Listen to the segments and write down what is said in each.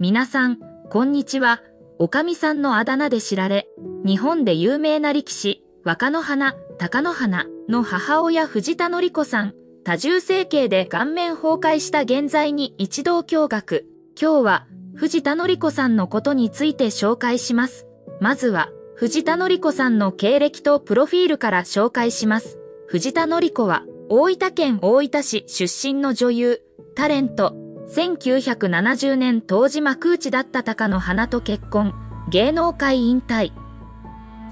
皆さん、こんにちは。おかみさんのあだ名で知られ、日本で有名な力士、若野花、高野花の母親藤田紀子さん、多重整形で顔面崩壊した現在に一同驚愕。今日は、藤田紀子さんのことについて紹介します。まずは、藤田紀子さんの経歴とプロフィールから紹介します。藤田紀子は、大分県大分市出身の女優、タレント、1970年当時幕内だった高野花と結婚、芸能界引退。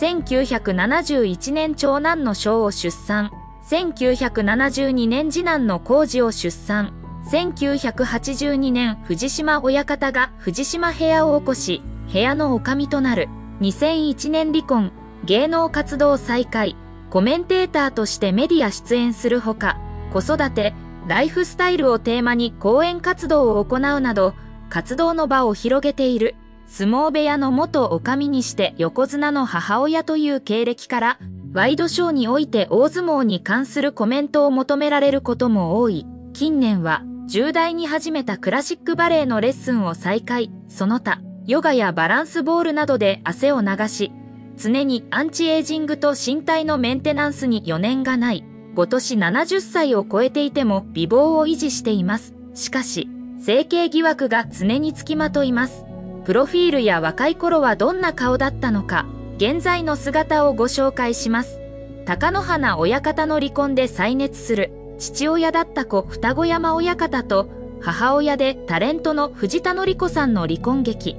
1971年長男の章を出産、1972年次男の工事を出産、1982年藤島親方が藤島部屋を起こし、部屋の女将となる。2001年離婚、芸能活動再開、コメンテーターとしてメディア出演するほか、子育て、ライフスタイルをテーマに講演活動を行うなど、活動の場を広げている。相撲部屋の元女将にして横綱の母親という経歴から、ワイドショーにおいて大相撲に関するコメントを求められることも多い。近年は、重大に始めたクラシックバレエのレッスンを再開、その他、ヨガやバランスボールなどで汗を流し、常にアンチエイジングと身体のメンテナンスに余念がない。今年70歳を超えていても美貌を維持しています。しかし、整形疑惑が常につきまといます。プロフィールや若い頃はどんな顔だったのか、現在の姿をご紹介します。高野花親方の離婚で再熱する、父親だった子双子山親方と、母親でタレントの藤田紀子さんの離婚劇。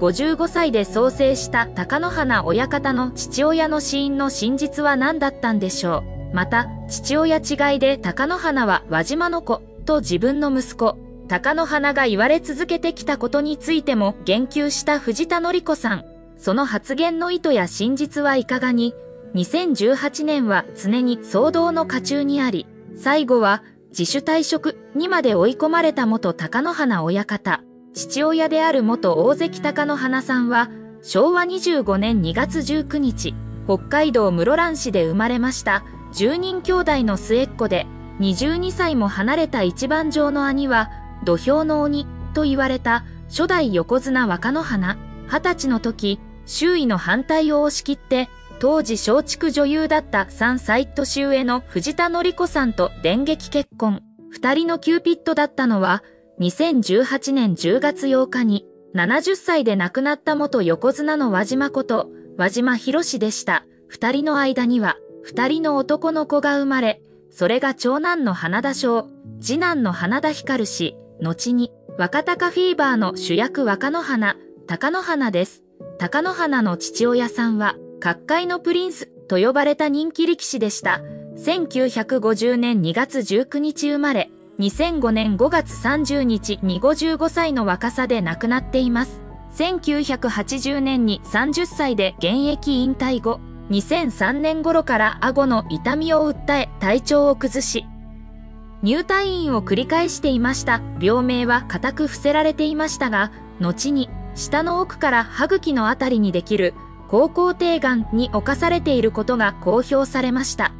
55歳で創生した高野花親方の父親の死因の真実は何だったんでしょう。また、父親違いで高野花は輪島の子と自分の息子、高野花が言われ続けてきたことについても言及した藤田紀子さん。その発言の意図や真実はいかがに、2018年は常に騒動の渦中にあり、最後は自主退職にまで追い込まれた元高野花親方。父親である元大関高野花さんは、昭和25年2月19日、北海道室蘭市で生まれました。10人兄弟の末っ子で、22歳も離れた一番上の兄は、土俵の鬼と言われた初代横綱若乃花、二十歳の時、周囲の反対を押し切って、当時松竹女優だった3歳年上の藤田紀子さんと電撃結婚。二人のキューピッドだったのは、2018年10月8日に、70歳で亡くなった元横綱の輪島こと、輪島大士でした。二人の間には、二人の男の子が生まれ、それが長男の花田翔、次男の花田光氏、後に、若鷹フィーバーの主役若野花、高野花です。高野花の父親さんは、各界のプリンスと呼ばれた人気力士でした。1950年2月19日生まれ、2005年5月30日に55歳の若さで亡くなっています。1980年に30歳で現役引退後、2003年頃から顎の痛みを訴え体調を崩し、入退院を繰り返していました。病名は固く伏せられていましたが、後に、下の奥から歯茎のあたりにできる、高校低眼に侵されていることが公表されました。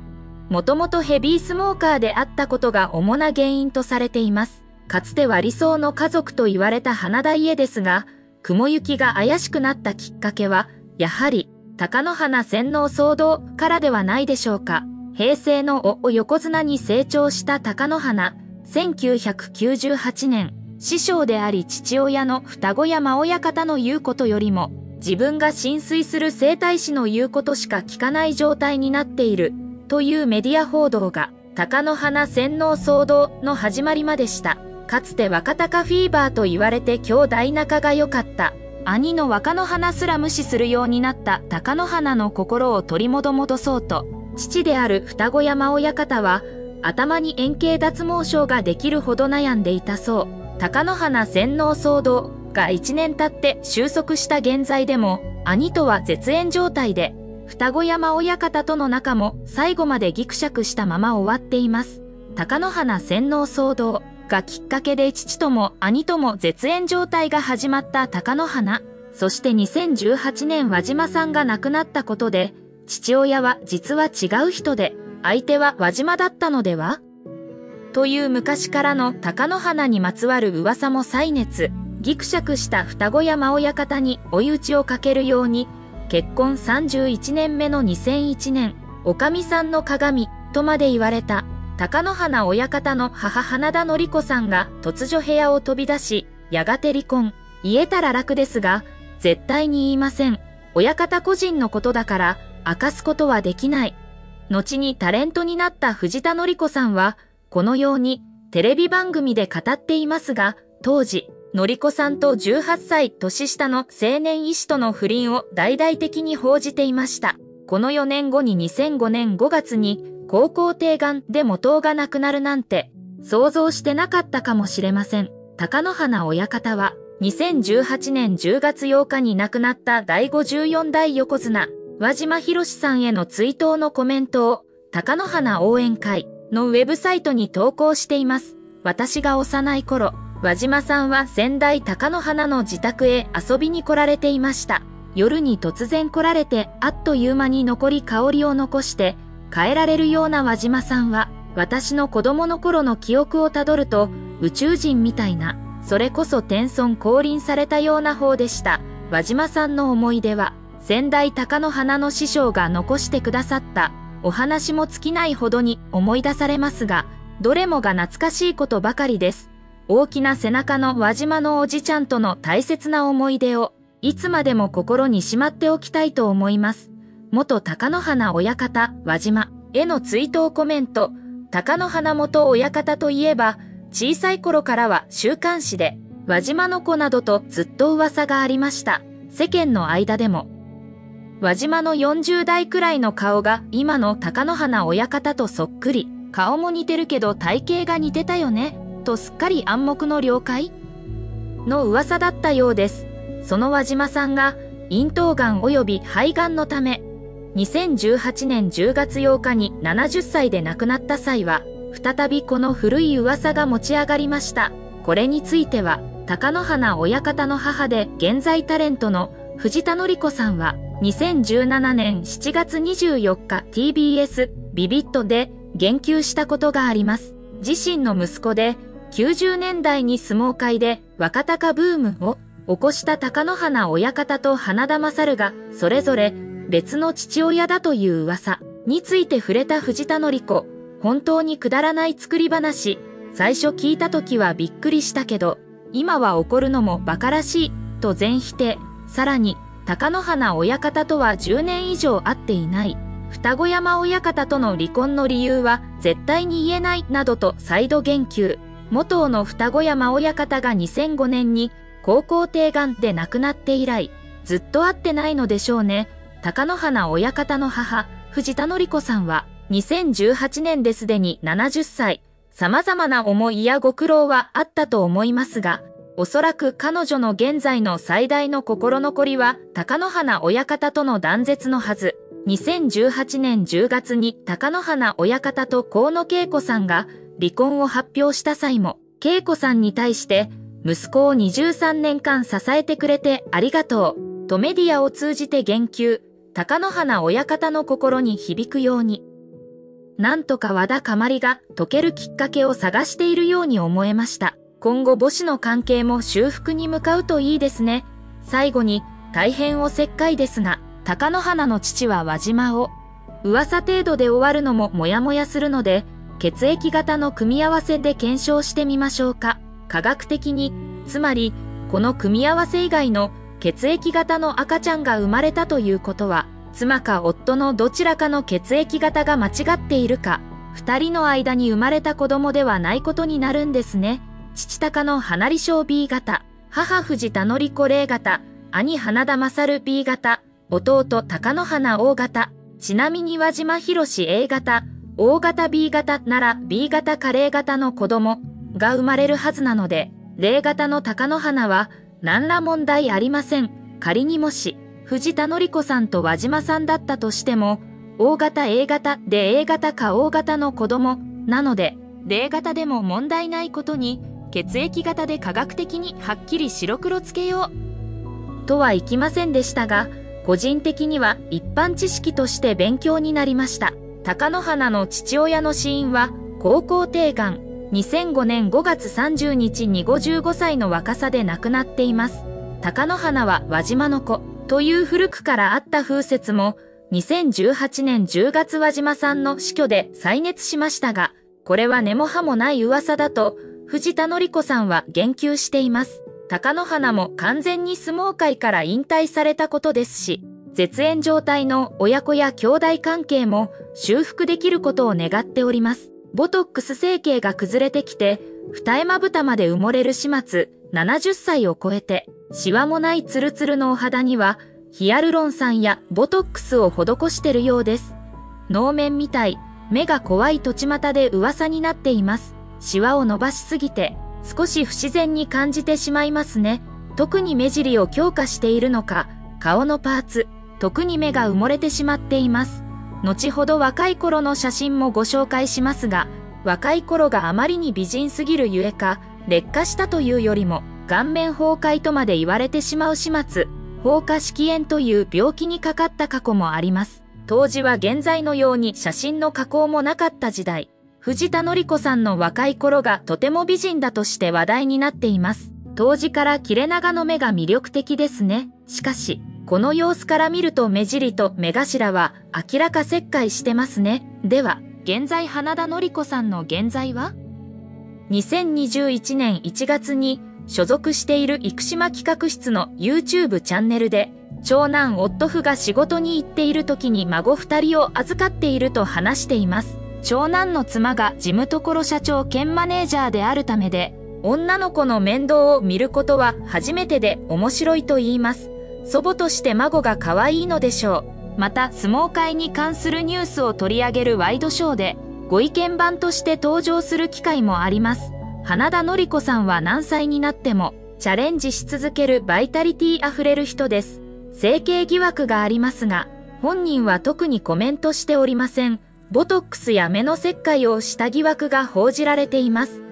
もともとヘビースモーカーであったことが主な原因とされています。かつては理想の家族と言われた花田家ですが、雲行きが怪しくなったきっかけは、やはり、高野花洗脳騒動からではないでしょうか。平成のお横綱に成長した貴乃花、1998年、師匠であり父親の双子山親方の言うことよりも、自分が浸水する生態師の言うことしか聞かない状態になっている、というメディア報道が、貴乃花洗脳騒動の始まりまでした。かつて若鷹フィーバーと言われて兄弟仲が良かった。兄の若乃花すら無視するようになった貴乃花の心を取り戻戻そうと、父である双子山親方は、頭に円形脱毛症ができるほど悩んでいたそう。貴乃花洗脳騒動が1年経って収束した現在でも、兄とは絶縁状態で、双子山親方との仲も最後までギクシャクしたまま終わっています。貴乃花洗脳騒動がきっかけで父とも兄とも絶縁状態が始まった貴乃花。そして2018年輪島さんが亡くなったことで、父親は実は違う人で、相手は輪島だったのでは？という昔からの貴乃花にまつわる噂も再熱。ぎくしゃくした双子山親方に追い打ちをかけるように、結婚31年目の2001年、おかみさんの鏡とまで言われた、高野花親方の母花田のり子さんが突如部屋を飛び出し、やがて離婚。言えたら楽ですが、絶対に言いません。親方個人のことだから、明かすことはできない。後にタレントになった藤田のり子さんは、このようにテレビ番組で語っていますが、当時、のりこさんと18歳年下の青年医師との不倫を大々的に報じていました。この4年後に2005年5月に高校低眼で元が亡くなるなんて想像してなかったかもしれません。高野花親方は2018年10月8日に亡くなった第54代横綱和島博さんへの追悼のコメントを高野花応援会のウェブサイトに投稿しています。私が幼い頃、和島さんは仙台高野花の自宅へ遊びに来られていました。夜に突然来られてあっという間に残り香りを残して帰られるような和島さんは私の子供の頃の記憶をたどると宇宙人みたいなそれこそ天孫降臨されたような方でした和島さんの思い出は仙台高野花の師匠が残してくださったお話も尽きないほどに思い出されますがどれもが懐かしいことばかりです大きな背中の輪島のおじちゃんとの大切な思い出を、いつまでも心にしまっておきたいと思います。元高野花親方輪島への追悼コメント、高野花元親方といえば、小さい頃からは週刊誌で、輪島の子などとずっと噂がありました。世間の間でも。輪島の40代くらいの顔が今の高野花親方とそっくり。顔も似てるけど体型が似てたよね。とすっかり暗黙の了解の噂だったようです。その輪島さんが咽頭がん及び肺がんのため、2018年10月8日に70歳で亡くなった際は、再びこの古い噂が持ち上がりました。これについては、貴乃花親方の母で現在タレントの藤田紀子さんは、2017年7月24日 TBS ビビットで言及したことがあります。自身の息子で90年代に相撲界で若鷹ブームを起こした貴乃花親方と花田勝がそれぞれ別の父親だという噂について触れた藤田紀子。本当にくだらない作り話。最初聞いた時はびっくりしたけど、今は怒るのも馬鹿らしいと全否定。さらに、貴乃花親方とは10年以上会っていない。双子山親方との離婚の理由は絶対に言えないなどと再度言及。元の双子山親方が2005年に高校低眼で亡くなって以来、ずっと会ってないのでしょうね。高野花親方の母、藤田紀子さんは、2018年ですでに70歳。様々な思いやご苦労はあったと思いますが、おそらく彼女の現在の最大の心残りは、高野花親方との断絶のはず。2018年10月に高野花親方と河野恵子さんが離婚を発表した際も、恵子さんに対して、息子を23年間支えてくれてありがとう、とメディアを通じて言及、高野花親方の心に響くように。なんとか和田かまりが解けるきっかけを探しているように思えました。今後母子の関係も修復に向かうといいですね。最後に、大変おせっかいですが、高野花の父は輪島を、噂程度で終わるのもモヤモヤするので、血液型の組み合わせで検証してみましょうか。科学的に、つまり、この組み合わせ以外の血液型の赤ちゃんが生まれたということは、妻か夫のどちらかの血液型が間違っているか、二人の間に生まれた子供ではないことになるんですね。父高の花利小 B 型、母藤田則子霊型、兄花田勝 B 型、弟高野花 O 型、ちなみに輪島博 A 型、大型 B 型なら B 型加齢型の子供が生まれるはずなので、例型の鷹の花は何ら問題ありません。仮にもし、藤田紀子さんと輪島さんだったとしても、大型 A 型で A 型か O 型の子供なので、例型でも問題ないことに、血液型で科学的にはっきり白黒つけよう。とはいきませんでしたが、個人的には一般知識として勉強になりました。貴乃花の父親の死因は高校低眼2005年5月30日に55歳の若さで亡くなっています。鷹の花は輪島の子という古くからあった風説も、2018年10月輪島さんの死去で再熱しましたが、これは根も葉もない噂だと、藤田紀子さんは言及しています。鷹の花も完全に相撲界から引退されたことですし、絶縁状態の親子や兄弟関係も修復できることを願っております。ボトックス整形が崩れてきて、二重まぶたまで埋もれる始末、70歳を超えて、シワもないツルツルのお肌には、ヒアルロン酸やボトックスを施してるようです。能面みたい、目が怖い土地股で噂になっています。シワを伸ばしすぎて、少し不自然に感じてしまいますね。特に目尻を強化しているのか、顔のパーツ、特に目が埋もれてしまっています。後ほど若い頃の写真もご紹介しますが、若い頃があまりに美人すぎるゆえか、劣化したというよりも、顔面崩壊とまで言われてしまう始末、放火色炎という病気にかかった過去もあります。当時は現在のように写真の加工もなかった時代、藤田紀子さんの若い頃がとても美人だとして話題になっています。当時から切れ長の目が魅力的ですね。しかし、この様子から見ると目尻と目頭は明らか切開してますね。では、現在花田のり子さんの現在は ?2021 年1月に所属している生島企画室の YouTube チャンネルで、長男夫婦が仕事に行っている時に孫二人を預かっていると話しています。長男の妻が事務所社長兼マネージャーであるためで、女の子の面倒を見ることは初めてで面白いと言います。祖母として孫が可愛いのでしょう。また、相撲界に関するニュースを取り上げるワイドショーで、ご意見番として登場する機会もあります。花田紀子さんは何歳になっても、チャレンジし続けるバイタリティ溢れる人です。整形疑惑がありますが、本人は特にコメントしておりません。ボトックスや目の切開をした疑惑が報じられています。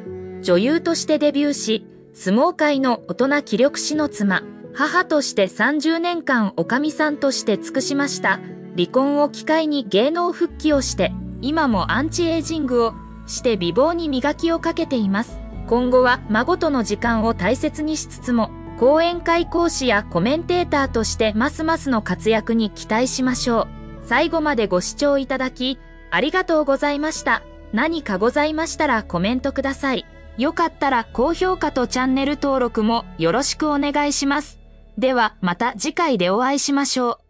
女優としてデビューし、相撲界の大人気力士の妻、母として30年間おかみさんとして尽くしました。離婚を機会に芸能復帰をして、今もアンチエイジングをして美貌に磨きをかけています。今後は孫との時間を大切にしつつも、講演会講師やコメンテーターとしてますますの活躍に期待しましょう。最後までご視聴いただき、ありがとうございました。何かございましたらコメントください。よかったら高評価とチャンネル登録もよろしくお願いします。ではまた次回でお会いしましょう。